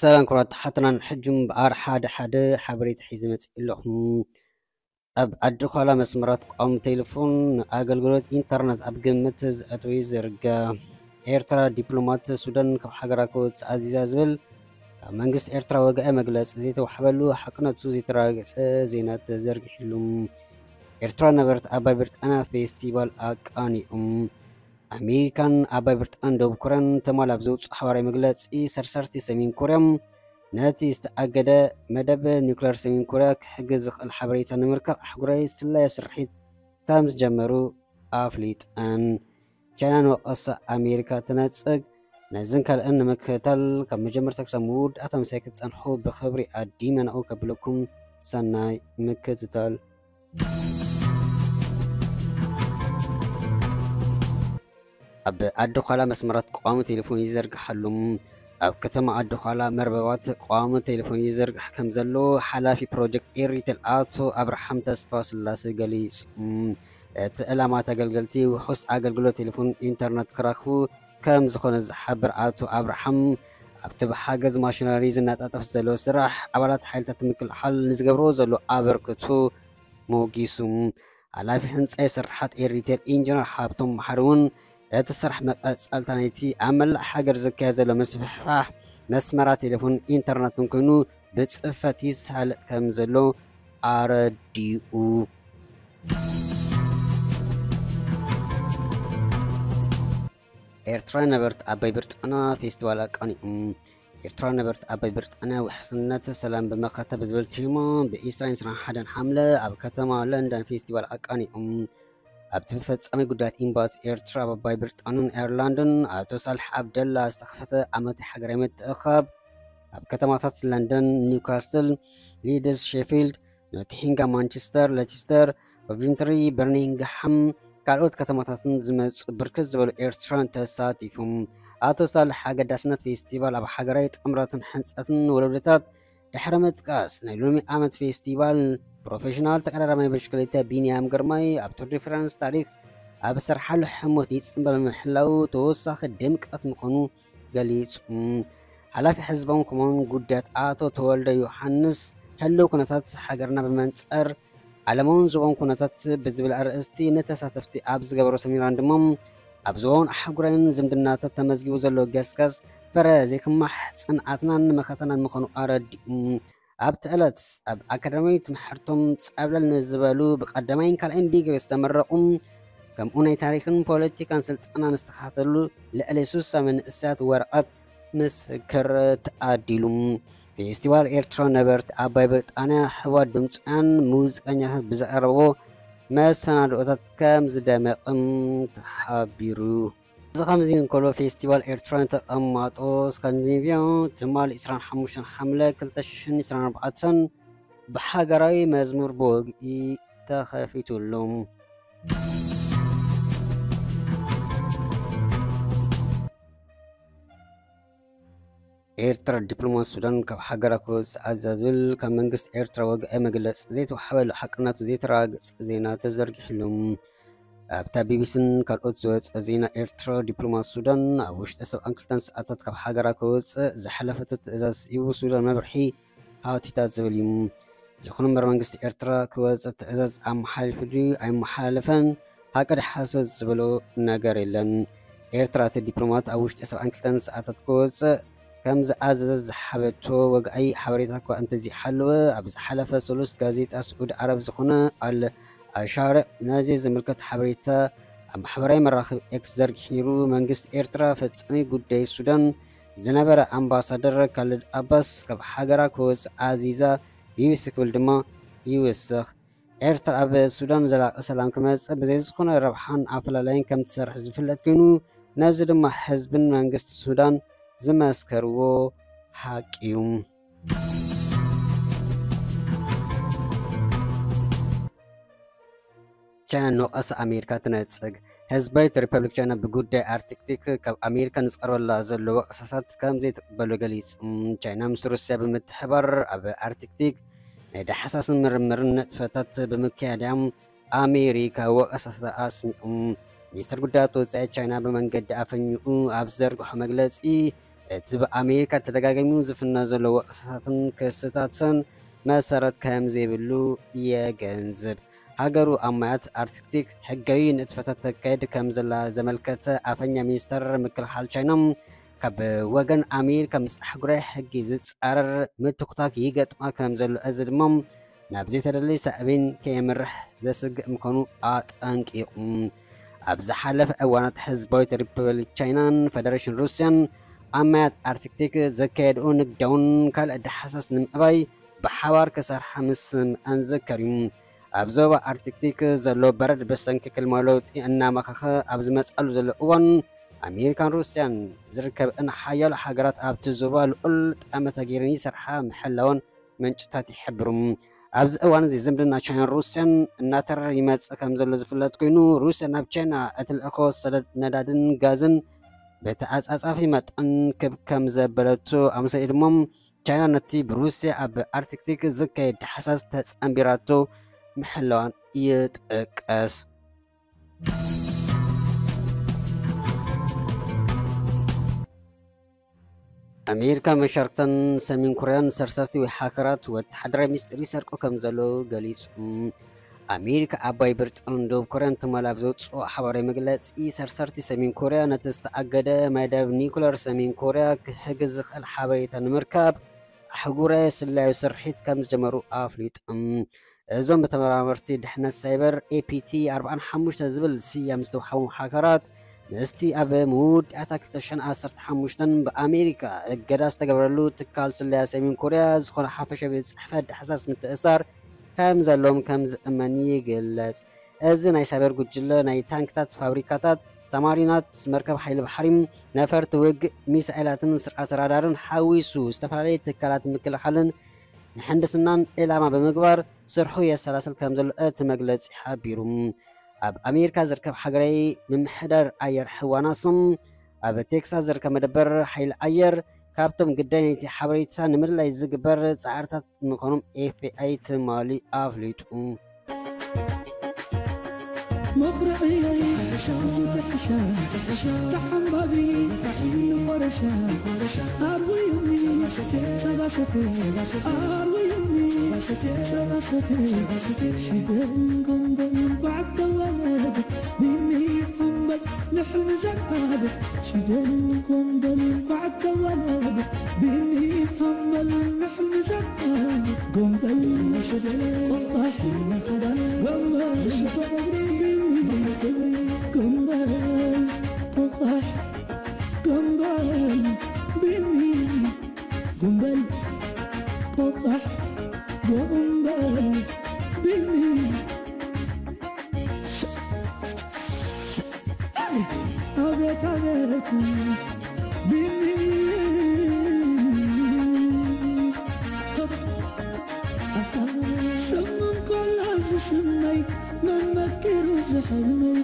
ሰላም ክብራት ተሓትናን ሕጁም ብኣር ሓደ ሓደ ሓበሬታ ሒዘ መፅእ ኣለኹም ኣብ ዓዲ ኳላ መስመራት ቋሚ ቴሌፎን ኣገልግሎት ኢንተርነት ኣብ ገመት ዝኣተወ ዝርጋእ ኤርትራ ዲፕሎማት ሱዳን ካብ ሃገራ ክወፅእ ኣዚዛ ዝብል ካብ መንግስቲ ኤርትራ ወግአ መግለፂ ዘይተዋሕበሉ ሓቅነቱ ዘይተረጋገፀ ዜናት ዘርጊሕሉ ኤርትራ ነበርቲ ኣባይ ብርጣና ፌስቲቫል ኣቃኒዑም امریکان آبای برتن دوب کردن تمال ابزود حواری مغلط ای سرسرتی سمین کردم نهتی است اگر مدب نیوکلر سمین کرک حجز الحبریت آمریکا حجورای استلای سرحد کامز جمرو آفلیت آن چنان و قص امریکا تنات اگ نزن کل آن مکتال کم جمر تکسمود اتم سکت آن حب خبری عادی من او قبل کم سنای ኣብ ኣዶ ኋላ መስመራት ቀዋሚ ቴሌፎን እዩ ዘርግሓሉ ኣብ ከተማ ኣዶ ኋላ መርበባት ቀዋሚ ቴሌፎን እዩ ዘርግሕ ከም ዘሎ ሓላፊ ፕሮጀክት ኤሪቴል ኣቶ ኣብርሃም ተስፋ ስላሴ ገሊጹ እቲ ዕላማት ኣገልገልቲ ውሑስ ኣገልግሎት ቴሌፎን ኢንተርነት ክረኽቡ ከም ዝኾነ ዝሓብር ኣቶ ኣብርሃም ኣብቲ ብሓገዝ ማሽነሪ ዝነጣጠፍ ዘሎ ስራሕ ኣባላት ሓይልታት ምክልኻል ንዝገብሮ ዘሎ ኣበርክቶ ሞጊሱ ሓላፊ ህንፃ ስራሓት ኤሪቴል ኢንጂነር ሃብቶም ማሓር እውን ተስራሕ መቐፃልታናይቲ ኣመላእ ሃገር ዝካየድ ዘሎ ምስፍሕፋሕ መስመራ ቴሌፎን ኢንተርነትን ኮይኑ ብፅፈት ይሳለጥ ከም ዘሎ ኣረዲኡ ኤርትራ ነበርቲ ኣባይ ብርጣና ፌስቲቫል ኣቃኒዑ ኤርትራ ነበርቲ ኣባይ ብርጣና ውሕስነት ሰላም ብመኸተብ ዝብል ቲማ ብ21 ሓምለ ኣብ ከተማ ለንደን ፌስቲቫል ኣቃኒዑ ኣብቲ ብፈፀመ ጉዳያት ኤምባሲ ኤርትራ በባይ ብርጣንን ኤርላንድን ኣቶ ሳልሒ ኣብደላ ዝተኸፈተ ዓመት ሓገራዊ ምትእኻብ ኣብ ከተማታት ለንደን፣ ኒውካስትል፣ ሊድስ፣ ሼፊልድ፣ ኖቲንጋ፣ ማንቸስተር፣ ሌቸስተር፣ ኮቨንትሪ፣ በርሚንግሃም ካልኦት ከተማታትን ዝመፁ ብርክት ዝበሉ ኤርትራን ተሳቲፎም ኣቶ ሳልሒ ኣገዳስነት ፌስቲቫል ኣብ ሃገራዊ ጥምረትን ሕንፀትን ወለዶታት ድሕሪ ምጥቃስ ናይ ሎሚ ዓመት ፌስቲቫል ፕሮፌሽናል ተቀዳዳማይ ብሽክሌታ ቢንያም ግርማይ ኣብ ቱር ዲ ፍራንስ ታሪክ ኣብ ዝሰርሓሉ ሕሞት ይፅን ብምሕላው ተወሳኺ ድምቀት ምዃኑ ገሊጹ ሓላፊ ሕዝቦም ከምኡውን ጉዳት ኣቶ ተወልደ ዮሃንስ ሕልው ኩነታት ሃገርና ብመንፀር ዓለማውን ዞባውን ኩነታት ብዝብል ኣርእስቲ ንተሳተፍቲ ኣብ ዝገበሮ ሰሚራን ድሞም ኣብ ዞባውን ኣሕጉራይን ዝምድናታት ተመዝጊቡ ዘሎ ገስጋስ ፈረ ዘይክማሕ ፅንዓትናን መኸተናን ምዃኑ ኣረዲኡ ኣብቲ ዕለት ኣብ ኣካዳሚ ትምሕርቶም ፀብለል ንዝበሉ ብቐዳማይን ካልኣይን ዲግሪ ዝተመረቑን ከምኡ ናይ ታሪክን ፖለቲካን ስልጠናን ዝተኸተሉ ልዕሊ ሱሳ መንእስያት ወረቐት ምስክር ተኣዲሉ ፌስቲቫል ኤርትሮ ነበርቲ ኣባይ ብሪጣንያ ሕዋት ድምፅያን ሙዚቀኛታት ብዘቐረቦ መሰናድኦታት ከም ዝደመቕም ተሓቢሩ زغامزين كولو فيستيفال إيرترانت أما طوس كان بيبيون تمال إسران حموشن حملة تشن إسران بعثن بحجري مزمور بوغ إي تخافيتو اللوم ኤርትራ ዲፕሎማት ሱዳን ካብ ሃገራ ክወፅኣ ዝብል وجه መንግስቲ زيت ወግአ حقنات زيت راج زينات زرق ተዘርጊሕሎም ኣብታ ቢቢስን ካልኦት ዝወፀ ዜና ኤርትራ ዲፕሎማት ሱዳን ኣብ ውሽጢ 72 ሰዓታት ካብ ሃገራ ክወፅእ ዝሓለፈቶ ትእዛዝ ሂቡ ሱዳን መብርሒ ሃወቲታት ዝብል እዩ ይኹን እምበር መንግስቲ ኤርትራ ክወፅእ ትእዛዝ ኣመሓላልፍ ድ ኣይመሓላለፈን ሃቀድ ሓሶት ዝበሎ ነገር የለን ኤርትራ እቲ ዲፕሎማት ኣብ ውሽጢ 72 ሰዓታት ክወፅእ ከም ዝኣዘዘ ዝሓበቶ ወግኣይ ሓበሬታ እኳ እንተዘይሓለወ ኣብ ዝሓለፈ ሰሉስ ጋዜጣ ስዑድ ዓረብ ዝኾነ ኣለ ሻርዕ ነዚ ዝምልከት ሓበሬታ ኣብ ማሕበራዊ መራኸቢ ኤክስ ዘርጊሩ መንግስቲ ኤርትራ ፈጻሚ ጉዳይ ሱዳን ዝነበረ ኣምባሳደር ካልድ ኣባስ ካብ ሃገራ ክወፅ ኣዚዛ ቢቢሲ ክብል ድማ ይውስኽ ኤርትራ ኣብ ሱዳን ዘላቂ ሰላም ክመፅእ ብዘይ ዝኾነ ረብሓን ኣፈላላይን ከም ትሰርሕ ዝፍለጥ ኮይኑ ነዚ ድማ ህዝብን መንግስቲ ሱዳን ዝመስከርዎ ሓቂ እዩ ቻይና ንቆስ ኣሜሪካ ትነፅግ ህዝባዊት ሪፐብሊክ ቻይና ብጉዳይ ኣርክቲክ ካብ ኣሜሪካ ንፀረበላ ዘለዎ ቅሳሳት ከም ዘይትቕበሉ ቻይና ምስ ሩስያ ብምትሕባር ኣብ ኣርክቲክ ናይ ዳሓሳስን ምርምርን ነጥፈታት ብምካያድያ ኣሜሪካ ወቀሳት ኣስሚዑ ሚኒስትር ጉዳያት ወፃኢ ቻይና ብመንገዲ ኣፈኝኡ ኣብ ዘርግሖ መግለፂ እቲ ብኣሜሪካ ተደጋጋሚ ዝፍና ዘሎ ወቀሳታትን ክስታትን መሰረት ከም የገንዝብ ሃገሩ ኣብ ማያት ኣርክቲክ ሕጋዊ ንጥፈታት ተካየድ ከም ዘላ ዘመልከተ ኣፈኛ ሚኒስተር ምክልኻል ቻይኖም ካብ ወገን ኣሜሪካ ምስ ኣሕጉራይ ሕጊ ዝፃረር ምትኩታክ ይገጥማ ከም ዘሎ እዚ ድማ ናብ ዘይተደለየ ሳዕቤን ከየምርሕ ዘስግእ ምዃኑ ኣጠንቂቑ ኣብ ዝሓለፈ እዋናት ህዝባዊት ሪፐብሊክ ቻይናን ፌደሬሽን ሩስያን ኣብ ማያት ኣርክቲክ ዘካየድኡ ንግዳውን ካልእ ዳሓሳስ ንምዕባይ ብሓባር ክሰርሓ ምስ ምእን ዝከር እዩ أبزوا أرتكتيك زلو برد بسنكك المولوت إن مخخ أبز مسأل زلوون أميركان روسيان زركب إن حيال حقرات أبتزوا لقلت أما تغيرني سرحا محلون من جتاتي حبرم أبز أوان زي زمدنا شان روسيان ناتر يمز أكام زلو زفلات كينو روسيان أبجينا أتل أخو سلد ندادن غازن بيت أز أز أفي مات أن كب كم زبلتو أمسا إدموم China نتي بروسيا أب أرتكتيك زكايد حساس تس أمبيراتو ምሕላዋን ይጥቀስ። ኣሜሪካ መሻርክተን ሰሜን ኮርያን ሰርሰርቲ ወይ ሃከራት ወተሓደራዊ ሚስጢሪ ይሰርቆ ከም ዘሎ ገሊጹ ኣሜሪካ ኣባይ ብርጥን ደቡብ ኮርያን ትማል ኣብ ዘውፅኦ ሓባራዊ መግለፂ ሰርሰርቲ ሰሜን ኮርያ ነቲ ዝተኣገደ መደብ ኒኩለር ሰሜን ኮርያ ክሕግ ዝኽእል ሓበሬታ ንምርካብ ኣሕጉረ ስላዊ ስርሒት ከም ዝጀመሩ ኣፍሊጦም እዞም ብተመራመርቲ ድሕነት ሳይበር ኤፒቲ 45 ዝብል ስያም ዝተዋህቦም ሃከራት ምስቲ ኣብ መወዳእታ 2015 ብኣሜሪካ እገዳ ዝተገብረሉ ትካል ስለያ ሰሜን ኮርያ ዝኾነ ሓፈሻ ቤት ፅሕፈት ድሕሳስ ምትእሳር ከም ዘለዎም ከም ዝእመን ይግለጽ እዚ ናይ ሳይበር ጉጅለ ናይ ታንክታት ፋብሪካታት ሳማሪናት መርከብ ሓይሊ ባሕሪ ነፈርቲ ውግእ ሚሳኤላትን ስርዓት ራዳርን ሓዊሱ ዝተፈላለየ ትካላት ምክልኻልን ንሕንድስናን ዕላማ ብምግባር ስርሑ የሰላሰል ከም ዘሎ እቲ መግለፂ ሓቢሩ ኣብ ኣሜሪካ ዝርከብ ሃገራዊ ምምሕዳር ኣየር ሕዋናስም ኣብ ቴክሳስ ዝርከብ መደበር ሓይሊ ኣየር ካብቶም ግዳይ ናይቲ ሓበሬታ ንምልላይ ዝግበር ፃዕርታት ምዃኖም ኤፍኣይ ትማሊ ኣፍሊጡ መፍርዕየይ ተሓምባቢ قرشة أروي يمي سبع ستين أروي يمي سبع ستين شدن قنبن قعد ولد بمي حنبل لحم زراد شدن قنبن قعد ولد بمي حنبل لحم زراد قنبل شدن قطح المخدر والله شفاء قنبل طرح قنبل بالمين أبيت أبيتي بالمين سمم كل هذا سمي ما مكر وزحمي